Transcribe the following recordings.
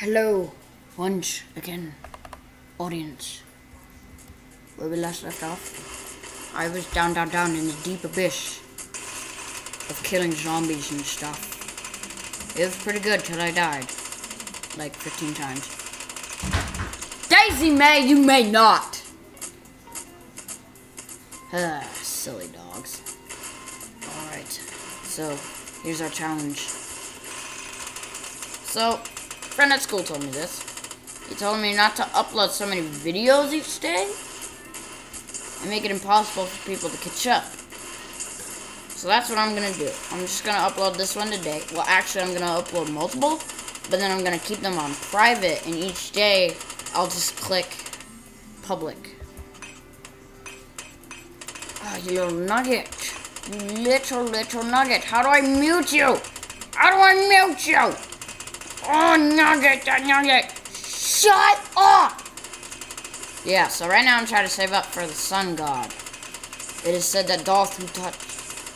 Hello, once again, audience. Where we last left off, I was down, down, down in the deep abyss of killing zombies and stuff. It was pretty good till I died, like 15 times. Daisy May, you may not! Ah, silly dogs. Alright, so here's our challenge. So, friend at school told me this. He told me not to upload so many videos each day and make it impossible for people to catch up. So that's what I'm gonna do. I'm just gonna upload this one today. Well, actually, I'm gonna upload multiple, but then I'm gonna keep them on private, and each day I'll just click public. Ah, you little nugget. You little, little nugget. How do I mute you? How do I mute you? Oh, nugget, nugget. Shut up! Yeah, so right now I'm trying to save up for the sun god. It is said that those who touch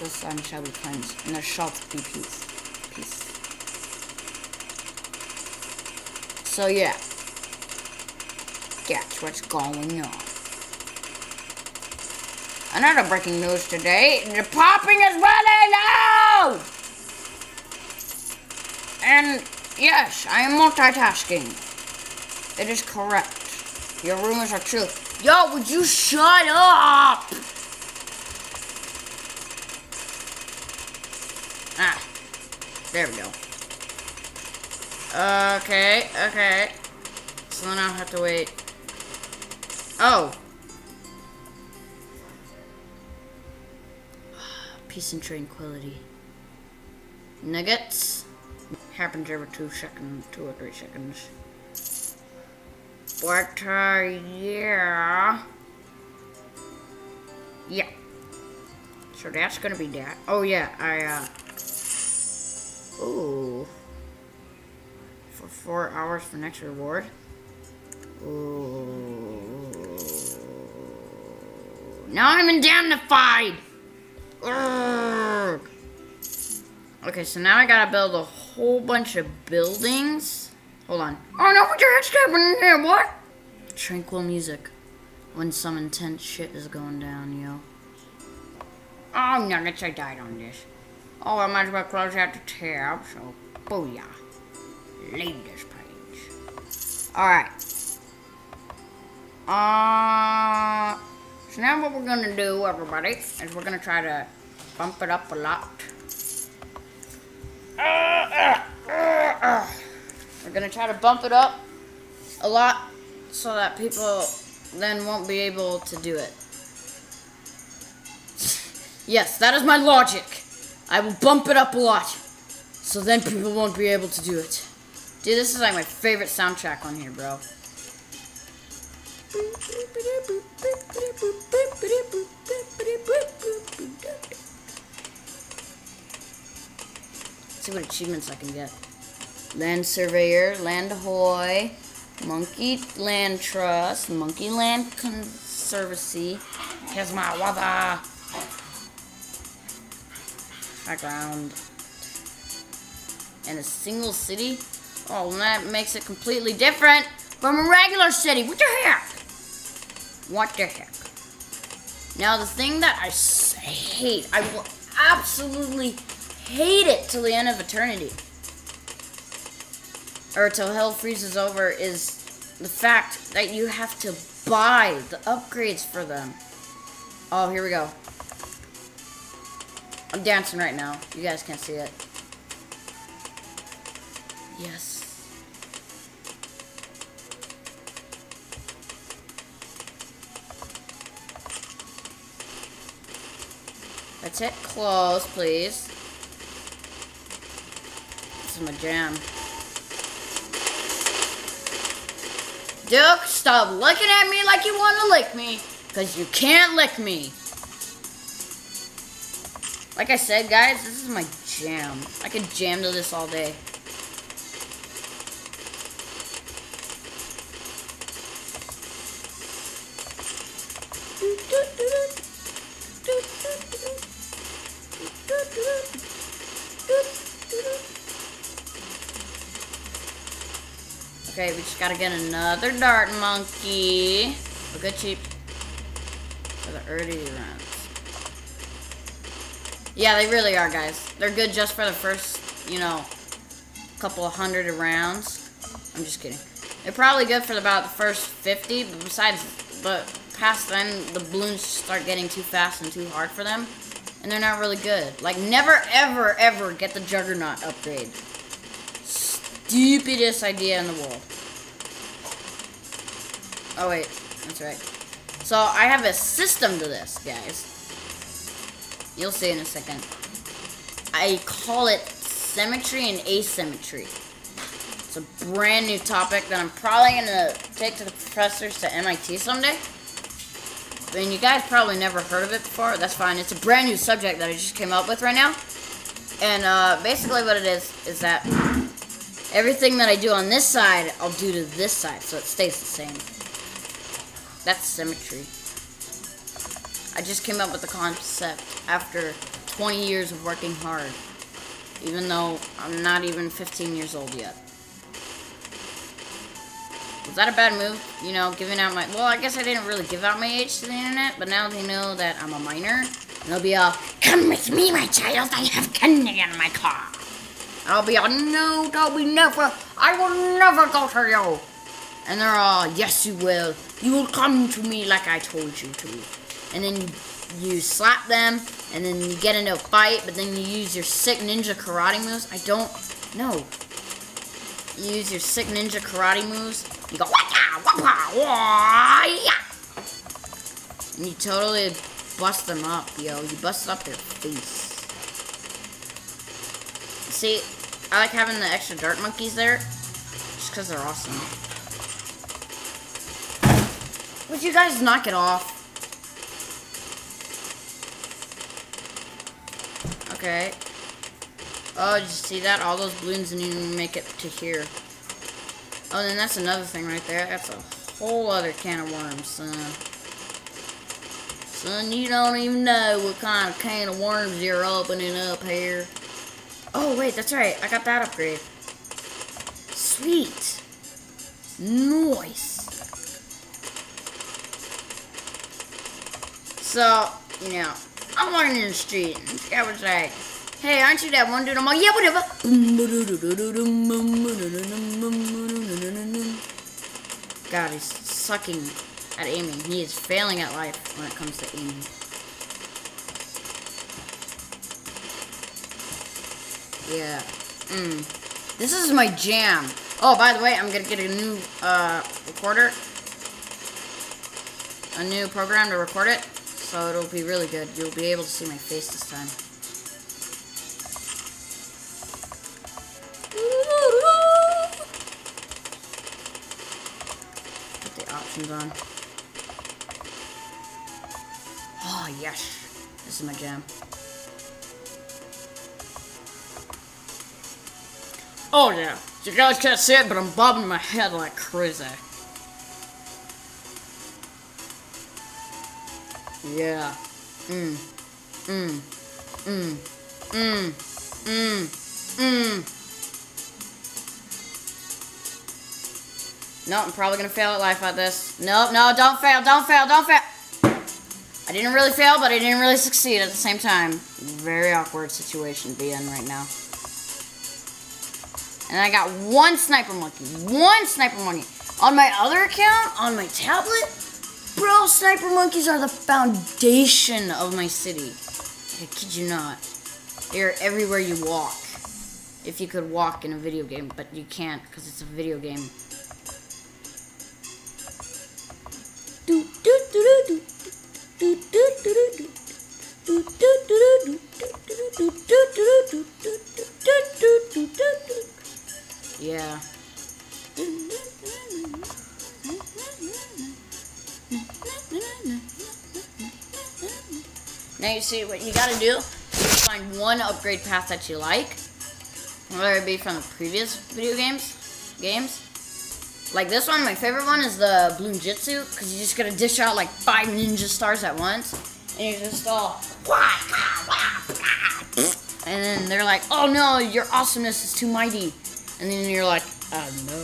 the sun shall be cleansed, and there shall be peace. Peace. So yeah. That's what's going on. Another breaking news today. The popping is really low! And yes, I am multitasking. It is correct. Your rumors are true. Yo, would you shut up? Ah, there we go. Okay, okay. So then I'll have to wait. Oh. Peace and tranquility. Nuggets. Happens every two seconds, two or three seconds. But, uh, yeah. Yeah. So that's gonna be that. Oh, yeah, I, uh... Ooh. For four hours for next reward. Ooh. Now I'm indemnified! Urgh. Okay, so now I gotta build a whole bunch of buildings. Hold on. Oh no, what the heck's happening here, what? Tranquil music. When some intense shit is going down, yo. Oh, nuggets, I died on this. Oh, I might as well close out the tab, so booyah. Leave this page. Alright. Uh, so now what we're gonna do, everybody, is we're gonna try to bump it up a lot. Uh, uh, uh, uh. We're gonna try to bump it up a lot so that people then won't be able to do it. yes, that is my logic. I will bump it up a lot so then people won't be able to do it. Dude, this is like my favorite soundtrack on here, bro. See what achievements I can get. Land Surveyor, Land Ahoy, Monkey Land Trust, Monkey Land Conservancy. Here's my weather. Background. And a single city? Oh, that makes it completely different from a regular city. What the heck? What the heck? Now, the thing that I hate, I will absolutely hate it till the end of eternity or till hell freezes over is the fact that you have to buy the upgrades for them. Oh, here we go. I'm dancing right now. You guys can't see it. Yes. That's it. Close, please. My jam. Duke, stop looking at me like you want to lick me. Because you can't lick me. Like I said, guys, this is my jam. I could jam to this all day. Okay, we just gotta get another dart monkey. A good cheap for the early runs. Yeah, they really are, guys. They're good just for the first, you know, couple of hundred rounds. I'm just kidding. They're probably good for about the first 50, but besides, but past then, the balloons start getting too fast and too hard for them, and they're not really good. Like, never, ever, ever get the Juggernaut upgrade. Stupidest idea in the world. Oh, wait. That's right. So, I have a system to this, guys. You'll see in a second. I call it symmetry and asymmetry. It's a brand new topic that I'm probably going to take to the professors to MIT someday. I mean, you guys probably never heard of it before. That's fine. It's a brand new subject that I just came up with right now. And uh, basically what it is, is that everything that I do on this side, I'll do to this side, so it stays the same. That's symmetry. I just came up with the concept after 20 years of working hard. Even though I'm not even 15 years old yet. Was that a bad move? You know, giving out my... Well, I guess I didn't really give out my age to the internet, but now they know that I'm a minor. And they'll be all, Come with me, my child, I have candy in my car. I'll be all, No, don't we never, I will never go to you. And they're all, Yes, you will. You will come to me like I told you to. And then you, slap them, and then you get into a fight, but then you use your sick ninja karate moves. I don't know. You use your sick ninja karate moves. You go, and you totally bust them up, yo. You bust up their face. See, I like having the extra dart monkeys there, just because they're awesome. Would you guys knock it off? Okay. Oh, did you see that? All those balloons didn't make it to here. Oh, then that's another thing right there. That's a whole other can of worms, son. Son, you don't even know what kind of can of worms you're opening up here. Oh, wait, that's right. I got that upgrade. Sweet. Nice. So, you know, I'm walking in the street, and guy was like, Hey, aren't you that one dude? I'm like, yeah, whatever. God, he's sucking at aiming. He is failing at life when it comes to aiming. Yeah. Mm. This is my jam. Oh, by the way, I'm gonna get a new uh, recorder. A new program to record it. So it'll be really good. You'll be able to see my face this time. Put the options on. Oh, yes. This is my jam. Oh, yeah. You guys can't see it, but I'm bobbing my head like crazy. Yeah. Mmm. Mmm. Mmm. Mmm. Mmm. Mmm. No, I'm probably gonna fail at life at this. No, no, don't fail, don't fail, don't fail. I didn't really fail, but I didn't really succeed at the same time. Very awkward situation to be in right now. And I got one sniper monkey. One sniper monkey. On my other account, on my tablet, bro, sniper monkeys are the foundation of my city. I kid you not. They're everywhere you walk. If you could walk in a video game, but you can't because it's a video game. Yeah. Now you see what you gotta do is find one upgrade path that you like, whether it be from the previous video games, games, like this one, my favorite one is the Bloonjitsu, because you just gotta dish out like five ninja stars at once. And you're just all, and then they're like, oh no, your awesomeness is too mighty. And then you're like, oh no.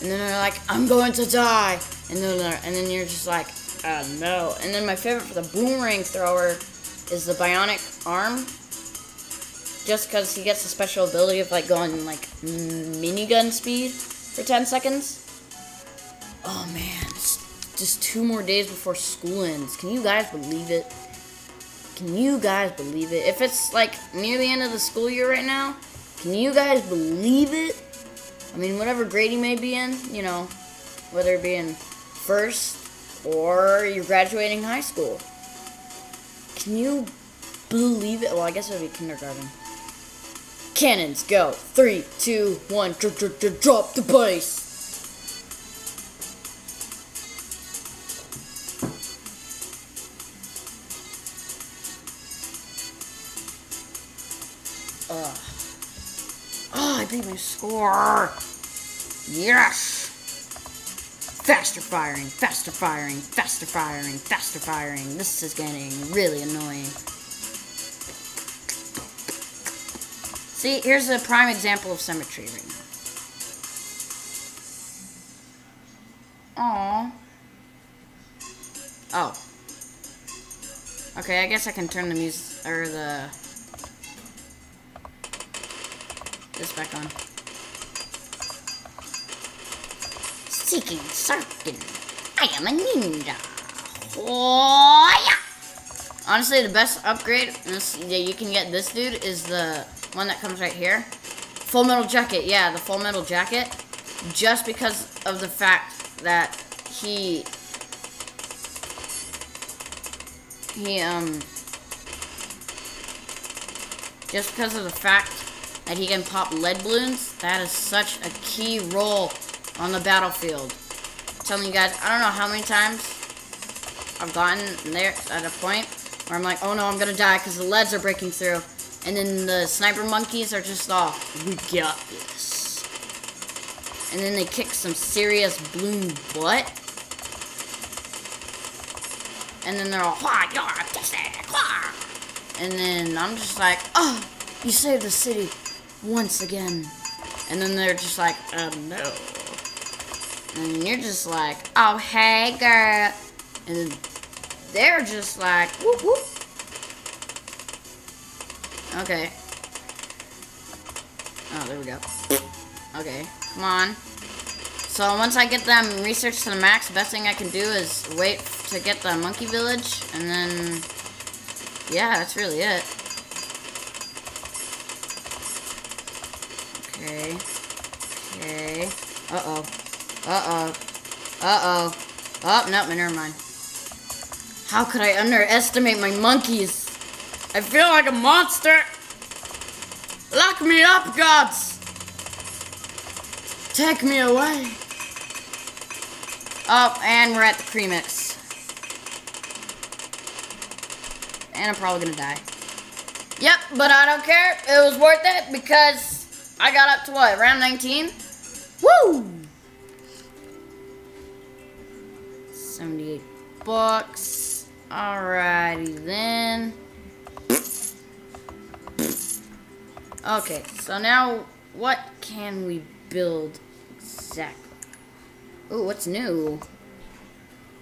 and then they're like, I'm going to die, and then and then you're just like, oh no. And then my favorite for the boomerang thrower is the bionic arm, just because he gets the special ability of like going like minigun speed for 10 seconds. Oh man, just two more days before school ends. Can you guys believe it? Can you guys believe it? If it's like near the end of the school year right now, can you guys believe it? I mean, whatever grade you may be in, you know, whether it be in first or you're graduating high school. Can you believe it? Well, I guess it would be kindergarten. Cannons, go. Three, two, one, dr- dr- dr- drop the bass. Beat score. Yes. Faster firing, faster firing, faster firing, faster firing. This is getting really annoying. See, here's a prime example of symmetry right now. Aww. Oh. Okay, I guess I can turn the music or the this back on. Seeking certain, I am a ninja. Yeah. Honestly, the best upgrade this, you can get this dude is the one that comes right here. Full metal jacket, yeah, the full metal jacket. Just because of the fact that he he um just because of the fact that he can pop lead balloons, that is such a key role on the battlefield. I'm telling you guys, I don't know how many times I've gotten there at a point where I'm like, oh no, I'm gonna die because the leads are breaking through. And then the sniper monkeys are just all, we got this. And then they kick some serious balloon butt. And then they're all, wah, you're a. And then I'm just like, oh, you saved the city once again. And then they're just like, oh no. And you're just like, oh hey girl. And they're just like, whoop whoop. Okay. Oh, there we go. Okay, come on. So once I get them researched to the max, the best thing I can do is wait to get the monkey village, and then, yeah, that's really it. Okay. Okay. Uh-oh. Uh-oh. Uh-oh. Oh, no, never mind. How could I underestimate my monkeys? I feel like a monster. Lock me up, gods. Take me away. Oh, and we're at the premix. And I'm probably gonna die. Yep, but I don't care. It was worth it because I got up to what, round 19? Woo! 78 bucks. Alrighty then. Okay, so now what can we build exactly? Ooh, what's new?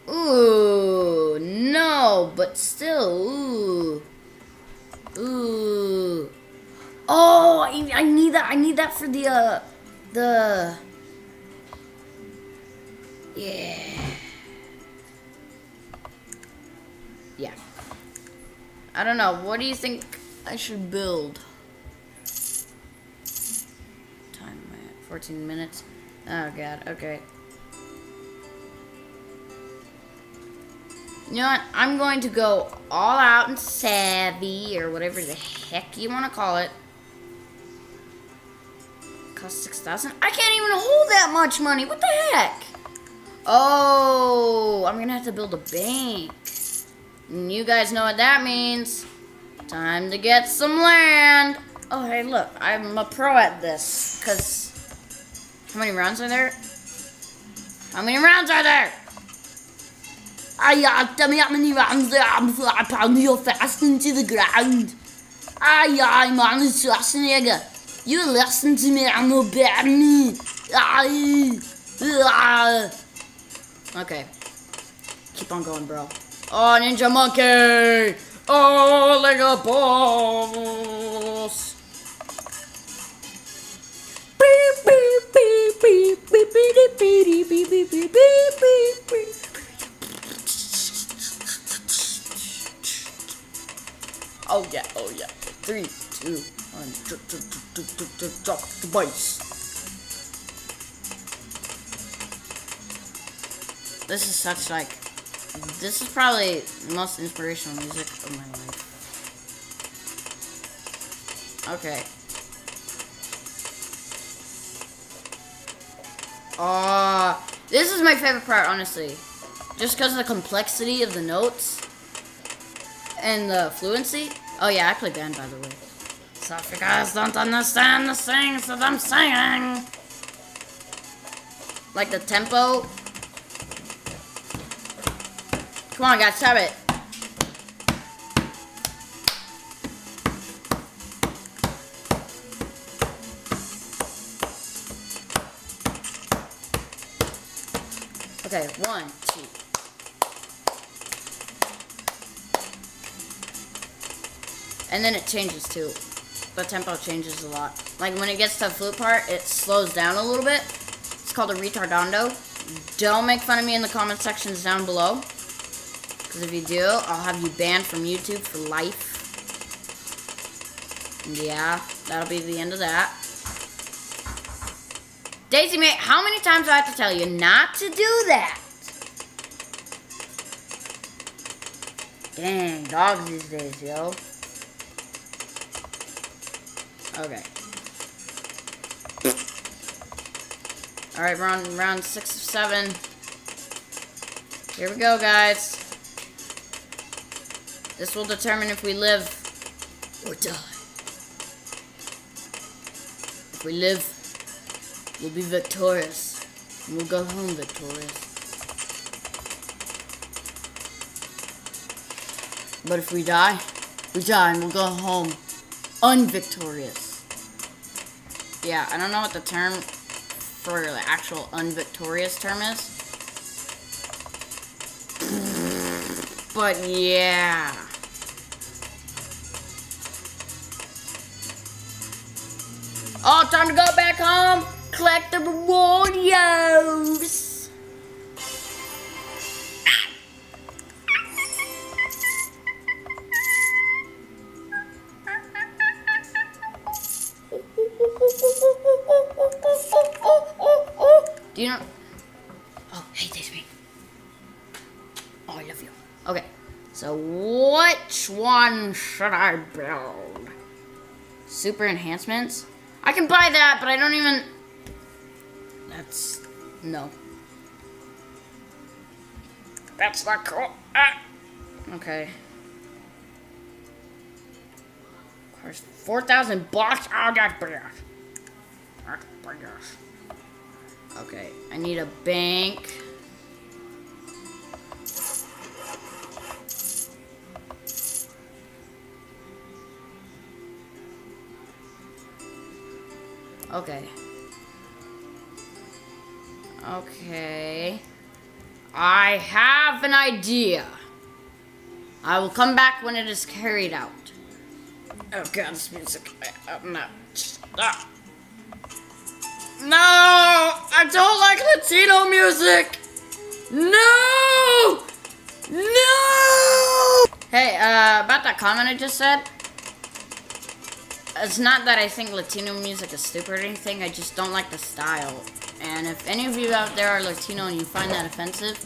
Ooh, no, but still, ooh. Ooh. Oh, I, I need that. I need that for the, uh, the... Yeah. I don't know. What do you think I should build? Time am 14 minutes. Oh god, okay. You know what? I'm going to go all out and savvy, or whatever the heck you want to call it. Cost 6000 I can't even hold that much money. What the heck? Oh, I'm going to have to build a bank. And you guys know what that means. Time to get some land. Oh, hey, look. I'm a pro at this. Because, how many rounds are there? How many rounds are there? I got them how many rounds there. I'm pound you fast into the ground. Aye, aye, man, Schwarzenegger. You listen to me, I'm no bear me. Aye. Uh, okay. Keep on going, bro. Oh, Ninja Monkey! Oh, Lego balls! Beep, beep, beep, beep, beep, beep, beep, beep, beep, beep, beep, beep. Oh yeah, oh yeah. Three, two, one. This is such like. This is probably the most inspirational music of my life. Okay. Ah, this is my favorite part, honestly. Just because of the complexity of the notes and the fluency. Oh yeah, I play band by the way. So if you guys don't understand the things that I'm saying, like the tempo. Come on, guys, have it. Okay, one, two. And then it changes too. The tempo changes a lot. Like when it gets to the flute part, it slows down a little bit. It's called a retardando. Don't make fun of me in the comment sections down below. Because if you do, I'll have you banned from YouTube for life. Yeah, that'll be the end of that. Daisy May, how many times do I have to tell you not to do that? Dang, dogs these days, yo. Okay. Alright, we're on round six of seven. Here we go, guys. This will determine if we live or die. If we live, we'll be victorious. And we'll go home victorious. But if we die, we die and we'll go home unvictorious. Yeah, I don't know what the term for the actual unvictorious term is. But yeah. Oh, time to go back home. Collect the reward, yos. Do you know? Oh, hey, there's me. Oh, I love you. Okay, so which one should I build? Super enhancements? I can buy that, but I don't even... That's... No. That's not cool. Ah. Okay. Of course, 4,000 bucks? Oh, that's big. That's big. Okay, I need a bank. Okay. Okay. I have an idea. I will come back when it is carried out. Oh god, this music. I, I'm not. Stop. No! I don't like Latino music! No! No! Hey, uh, about that comment I just said. It's not that I think Latino music is stupid or anything, I just don't like the style. And if any of you out there are Latino and you find that offensive,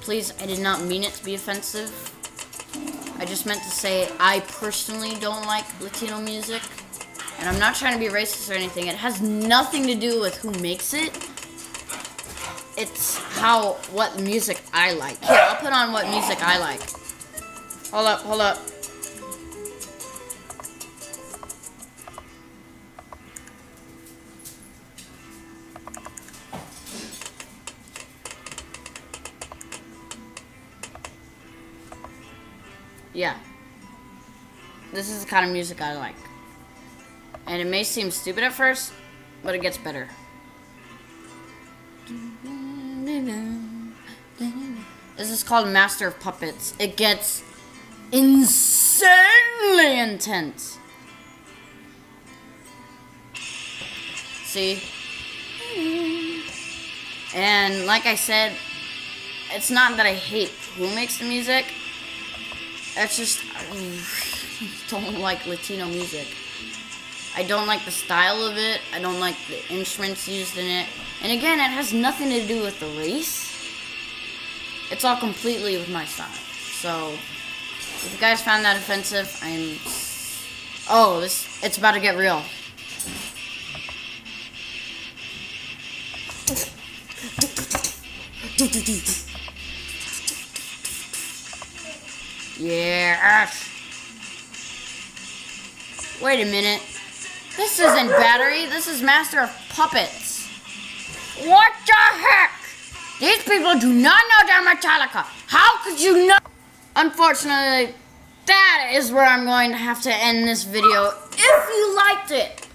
please, I did not mean it to be offensive. I just meant to say I personally don't like Latino music. And I'm not trying to be racist or anything. It has nothing to do with who makes it. It's how, what music I like. Here, I'll put on what music I like. Hold up, hold up. This is the kind of music I like. And it may seem stupid at first, but it gets better. This is called Master of Puppets. It gets insanely intense. See? And like I said, it's not that I hate who makes the music. It's just don't like Latino music. I don't like the style of it. I don't like the instruments used in it. And again, it has nothing to do with the race. It's all completely with my style. So, if you guys found that offensive, I'm... Oh, this... It's about to get real. Yes. Wait a minute. This isn't battery. This is Master of Puppets. What the heck? These people do not know they're Metallica. How could you know? Unfortunately, that is where I'm going to have to end this video. If you liked it,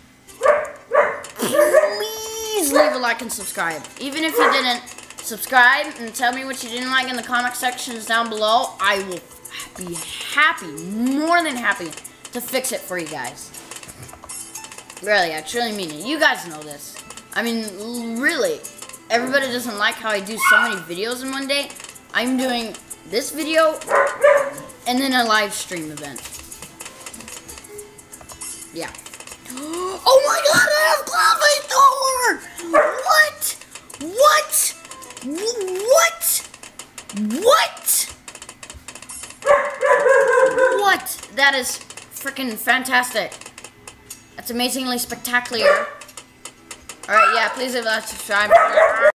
please leave a like and subscribe. Even if you didn't, subscribe and tell me what you didn't like in the comment sections down below. I will be happy, more than happy, to fix it for you guys. Really, I truly mean it. You guys know this. I mean, really, everybody doesn't like how I do so many videos in one day. I'm doing this video and then a live stream event. Yeah. Oh my god, I have Clavitor! What? What? What? What? What? That is freaking fantastic. That's amazingly spectacular. Alright, yeah, please leave a like, subscribe.